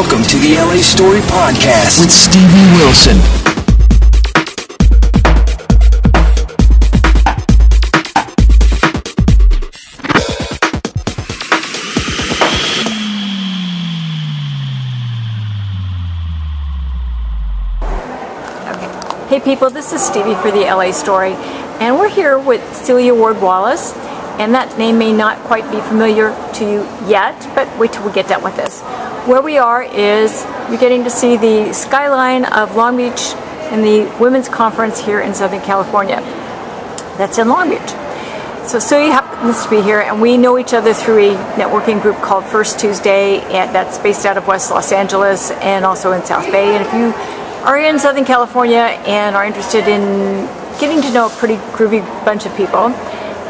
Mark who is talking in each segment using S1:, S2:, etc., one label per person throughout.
S1: Welcome to the LA Story Podcast with Stevie Wilson.
S2: Hey people, this is Stevie for the LA Story, and we're here with Celia Ward Wallace, and that name may not quite be familiar to you yet, but wait till we get done with this. Where we are is you're getting to see the skyline of Long Beach in the Women's Conference here in Southern California. That's in Long Beach. So Celia happens to be here, and we know each other through a networking group called First Tuesday, and that's based out of West Los Angeles and also in South Bay. And if you are in Southern California and are interested in getting to know a pretty groovy bunch of people,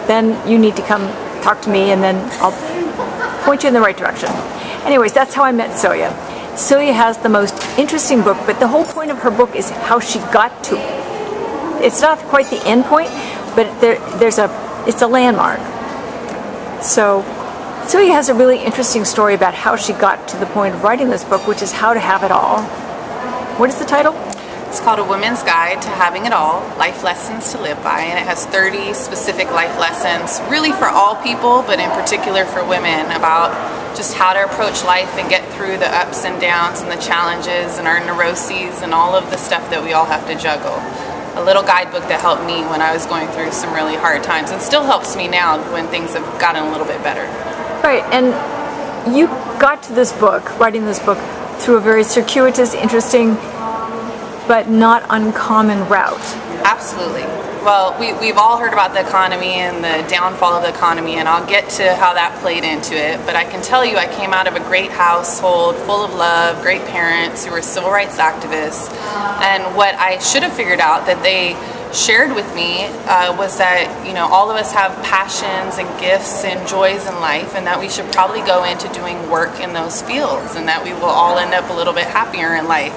S2: then you need to come talk to me and then I'll point you in the right direction. Anyways, that's how I met Celia. Celia has the most interesting book, but the whole point of her book is how she got to it. It's not quite the end point, but there, there's a it's a landmark. So Celia has a really interesting story about how she got to the point of writing this book, which is how to have it all. What is the title?
S3: It's called A Woman's Guide to Having It All Life Lessons to Live By, and it has 30 specific life lessons, really for all people, but in particular for women, about just how to approach life and get through the ups and downs and the challenges and our neuroses and all of the stuff that we all have to juggle. A little guidebook that helped me when I was going through some really hard times and still helps me now when things have gotten a little bit better.
S2: Right, and you got to this book, writing this book, through a very circuitous, interesting, but not uncommon route.
S3: Absolutely. Well, we, we've all heard about the economy and the downfall of the economy, and I'll get to how that played into it. But I can tell you, I came out of a great household full of love, great parents who were civil rights activists. And what I should have figured out that they shared with me uh, was that you know all of us have passions and gifts and joys in life and that we should probably go into doing work in those fields and that we will all end up a little bit happier in life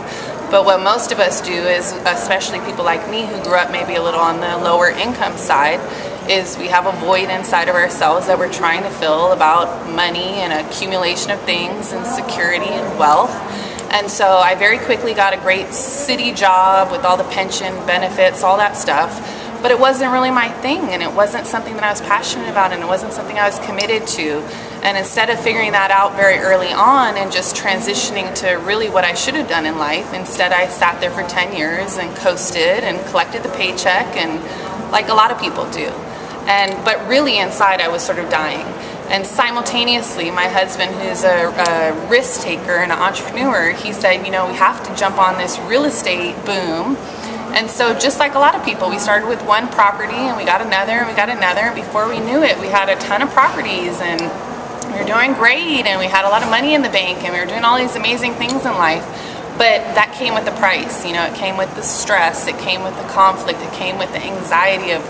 S3: but what most of us do is especially people like me who grew up maybe a little on the lower income side is we have a void inside of ourselves that we're trying to fill about money and accumulation of things and security and wealth and so I very quickly got a great city job with all the pension benefits, all that stuff. But it wasn't really my thing, and it wasn't something that I was passionate about, and it wasn't something I was committed to. And instead of figuring that out very early on and just transitioning to really what I should have done in life, instead I sat there for 10 years and coasted and collected the paycheck, and like a lot of people do. And but really inside, I was sort of dying. And simultaneously, my husband, who's a, a, risk taker and an entrepreneur, he said, you know, we have to jump on this real estate boom. And so, just like a lot of people, we started with one property and we got another and we got another. And before we knew it, we had a ton of properties and we were doing great and we had a lot of money in the bank and we were doing all these amazing things in life. But that came with the price, you know, it came with the stress, it came with the conflict, it came with the anxiety of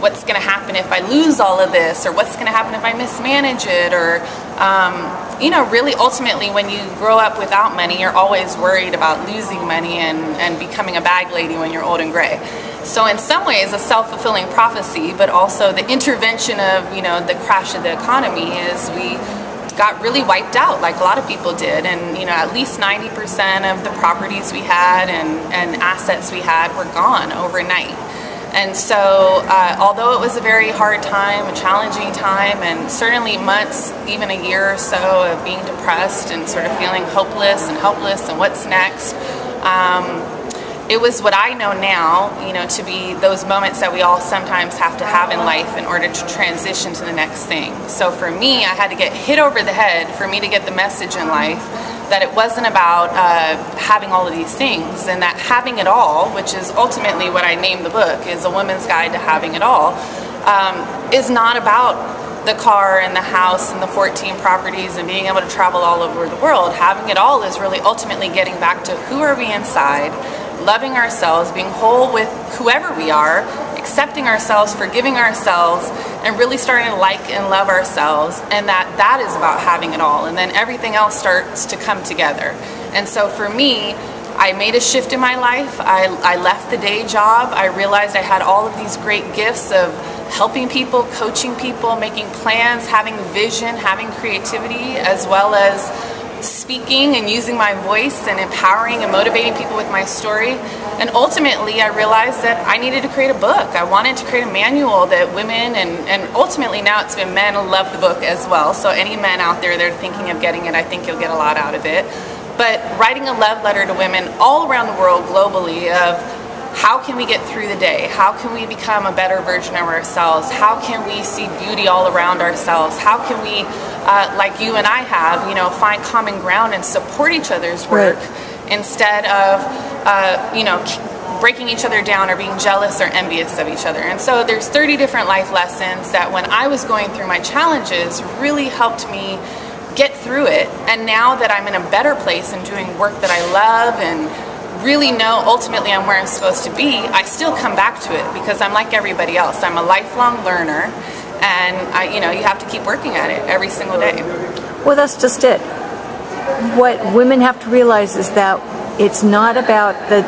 S3: what's going to happen if I lose all of this, or what's going to happen if I mismanage it, or um, you know, really ultimately, when you grow up without money, you're always worried about losing money and, and becoming a bag lady when you're old and gray. So in some ways, a self-fulfilling prophecy, but also the intervention of you know the crash of the economy is we got really wiped out like a lot of people did. And you know at least 90% of the properties we had and, and assets we had were gone overnight. And so, uh, although it was a very hard time, a challenging time, and certainly months, even a year or so of being depressed and sort of feeling hopeless and helpless and what's next, um, it was what I know now, you know, to be those moments that we all sometimes have to have in life in order to transition to the next thing. So for me, I had to get hit over the head for me to get the message in life that it wasn't about uh, having all of these things and that having it all, which is ultimately what I named the book, is a woman's guide to having it all, um, is not about the car and the house and the 14 properties and being able to travel all over the world. Having it all is really ultimately getting back to who are we inside, loving ourselves, being whole with whoever we are, accepting ourselves, forgiving ourselves, and really starting to like and love ourselves. And that that is about having it all. And then everything else starts to come together. And so for me, I made a shift in my life. I, I left the day job. I realized I had all of these great gifts of helping people, coaching people, making plans, having vision, having creativity, as well as speaking and using my voice and empowering and motivating people with my story. And ultimately, I realized that I needed to create a book. I wanted to create a manual that women and, and ultimately now it's been men love the book as well. So, any men out there that are thinking of getting it, I think you'll get a lot out of it. But writing a love letter to women all around the world globally of how can we get through the day? How can we become a better version of ourselves? How can we see beauty all around ourselves? How can we, uh, like you and I have, you know, find common ground and support each other's work right. instead of, uh, you know, breaking each other down or being jealous or envious of each other. And so there's 30 different life lessons that when I was going through my challenges really helped me get through it. And now that I'm in a better place and doing work that I love and really know ultimately I'm where I'm supposed to be, I still come back to it because I'm like everybody else. I'm a lifelong learner and I, you know, you have to keep working at it every single day.
S2: Well, that's just it. What women have to realize is that it's not about the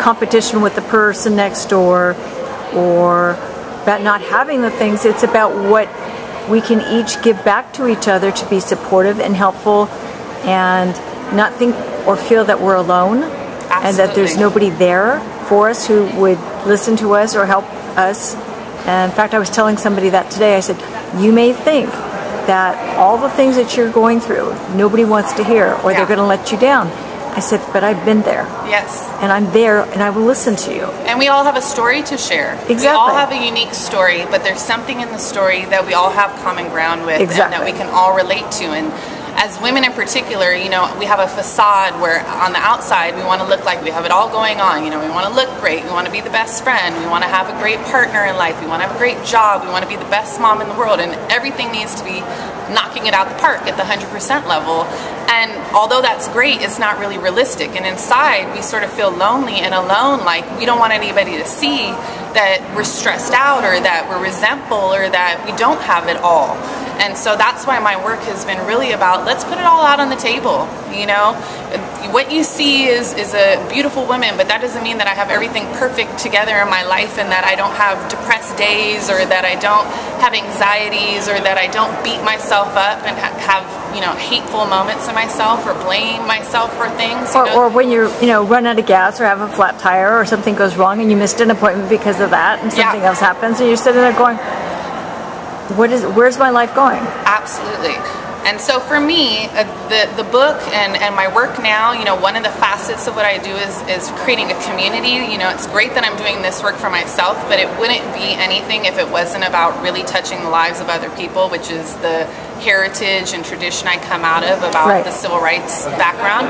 S2: competition with the person next door or about not having the things. It's about what we can each give back to each other to be supportive and helpful and not think or feel that we're alone Absolutely. and that there's nobody there for us who would listen to us or help us. And in fact, I was telling somebody that today. I said, You may think that all the things that you're going through, nobody wants to hear, or yeah. they're going to let you down. I said, but I've been there.
S3: Yes.
S2: And I'm there and I will listen to you.
S3: And we all have a story to share.
S2: Exactly. We
S3: all have a unique story, but there's something in the story that we all have common ground with
S2: exactly.
S3: and that we can all relate to. And as women in particular, you know, we have a facade where on the outside we want to look like we have it all going on. You know, we want to look great, we want to be the best friend, we want to have a great partner in life, we want to have a great job, we want to be the best mom in the world, and everything needs to be knocking it out the park at the 100% level. And although that's great, it's not really realistic. And inside, we sort of feel lonely and alone, like we don't want anybody to see that we're stressed out or that we're resentful or that we don't have it all. And so that's why my work has been really about let's put it all out on the table. You know, what you see is is a beautiful woman, but that doesn't mean that I have everything perfect together in my life and that I don't have depressed days or that I don't have anxieties or that I don't beat myself up and ha- have you know hateful moments in myself or blame myself for things.
S2: Or, or, when you're you know run out of gas or have a flat tire or something goes wrong and you missed an appointment because of that and something yeah. else happens and you're sitting there going what is where's my life going
S3: absolutely and so for me, uh, the, the book and, and my work now, you know, one of the facets of what I do is, is creating a community. You know, it's great that I'm doing this work for myself, but it wouldn't be anything if it wasn't about really touching the lives of other people, which is the heritage and tradition I come out of about right. the civil rights background.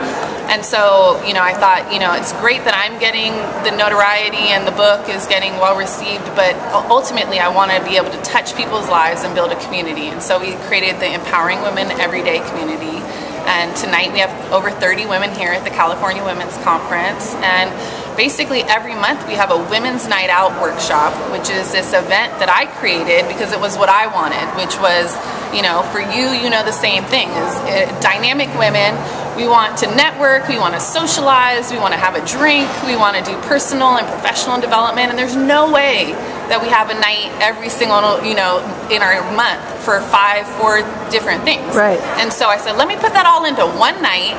S3: And so, you know, I thought, you know, it's great that I'm getting the notoriety and the book is getting well received, but ultimately I want to be able to touch people's lives and build a community. And so we created the Empowering Women Everyday Community. And tonight we have over 30 women here at the California Women's Conference. And basically every month we have a women's night out workshop, which is this event that I created because it was what I wanted, which was, you know, for you, you know, the same thing is uh, dynamic women. We want to network, we want to socialize, we want to have a drink, we want to do personal and professional development, and there's no way that we have a night every single, you know, in our month for five, four different things.
S2: Right.
S3: And so I said, let me put that all into one night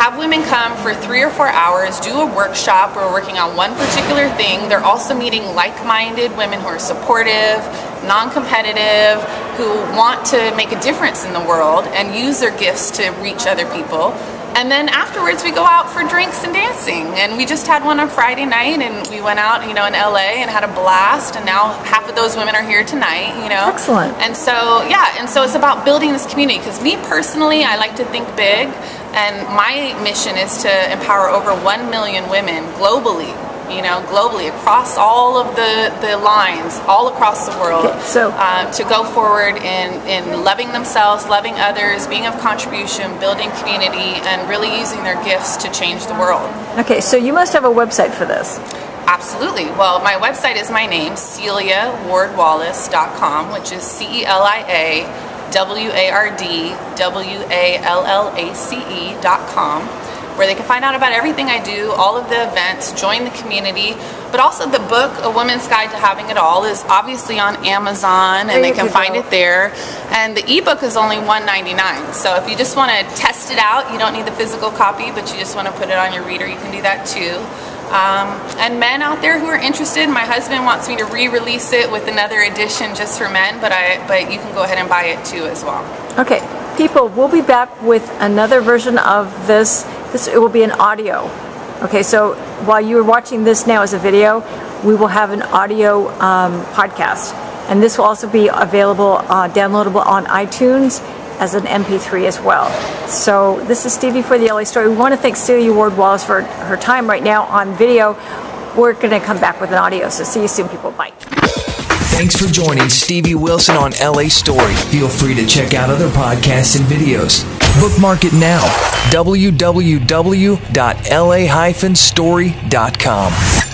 S3: have women come for three or four hours, do a workshop. We're working on one particular thing. They're also meeting like minded women who are supportive, non competitive, who want to make a difference in the world and use their gifts to reach other people. And then afterwards, we go out for drinks and dancing. And we just had one on Friday night, and we went out, you know, in LA and had a blast. And now half of those women are here tonight, you know.
S2: Excellent.
S3: And so, yeah, and so it's about building this community. Because me personally, I like to think big, and my mission is to empower over 1 million women globally you know, globally across all of the, the lines, all across the world,
S2: okay, so
S3: uh, to go forward in, in loving themselves, loving others, being of contribution, building community, and really using their gifts to change the world.
S2: Okay, so you must have a website for this.
S3: Absolutely. Well, my website is my name, CeliaWardWallace.com, which is C E L I A W A R D W A L L A C E.com. where they can find out about everything I do, all of the events, join the community. But also the book, A Woman's Guide to Having It All, is obviously on Amazon and they can find it there. And the ebook is only $1.99. So if you just want to test it out, you don't need the physical copy, but you just want to put it on your reader, you can do that too. Um, and men out there who are interested, my husband wants me to re-release it with another edition just for men, but I but you can go ahead and buy it too as well.
S2: Okay, people, we'll be back with another version of this. This it will be an audio. Okay, so while you're watching this now as a video, we will have an audio um, podcast, and this will also be available, uh, downloadable on iTunes as an MP3 as well. So this is Stevie for the LA Story. We want to thank Celia Ward Wallace for her time right now on video. We're going to come back with an audio. So see you soon, people. Bye.
S1: Thanks for joining Stevie Wilson on LA Story. Feel free to check out other podcasts and videos. Bookmark it now. www.la-story.com.